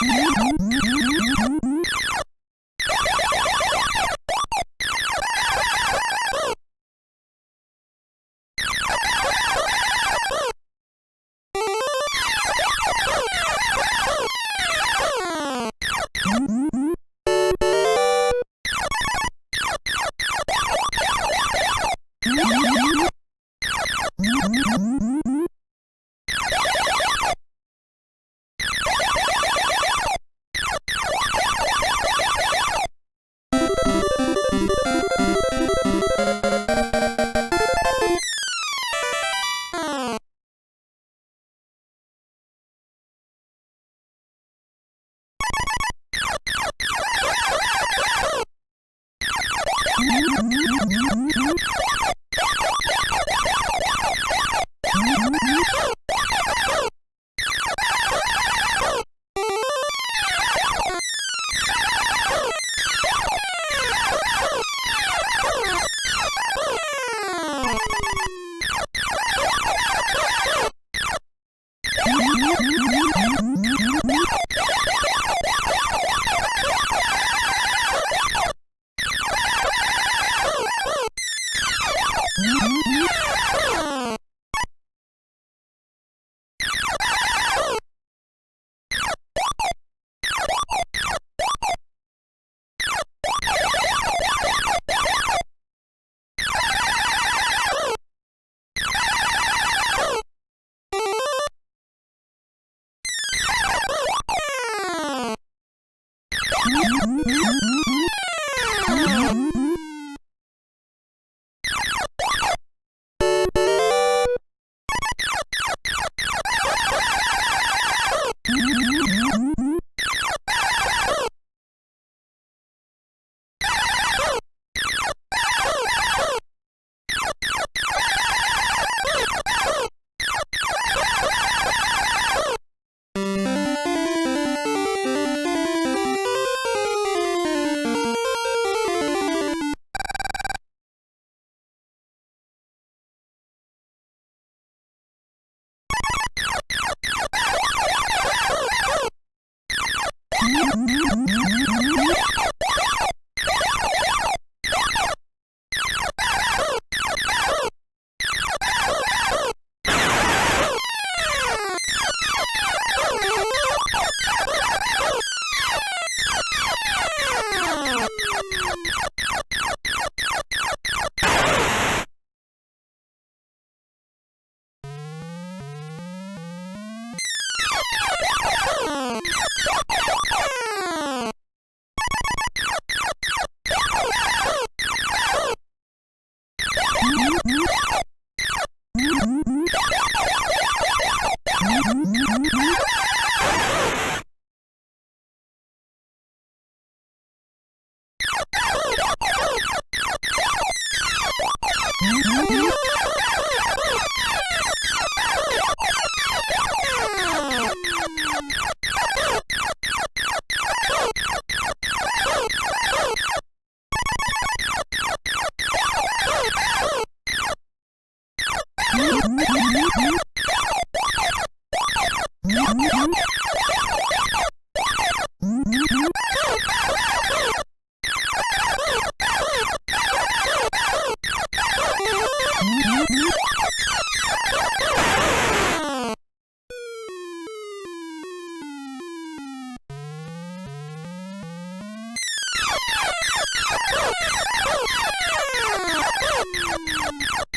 Mm-hmm. Música you